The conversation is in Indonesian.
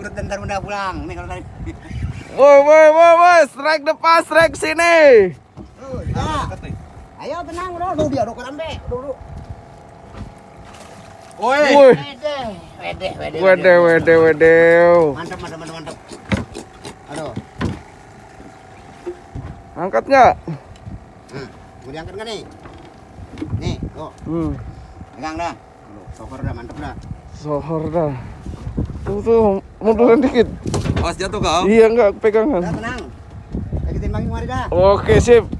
Urut dan ntar udah pulang. Nih kalau tadi. Woi, woi, woi, woi, strike depan, strike sini. Oh, ya. Ayo tenang, bro. Duh, biar rokok sampai. Duh, duh. Woi. Wede, wede, wede. Wede, wede, wede. Mantap, mantap, mantap, mantap. Aduh. Angkat nggak? Nah, mau diangkat nggak nih? Nih, tuh. Hmm, Pegang dah. Sokor dah, mantap dah. sohor dah. Tuh, tuh, munduran dikit. Awas jatuh kau. Iya, nggak pegangan. Udah tenang. Kita timbangin mari dah. Oke, sip.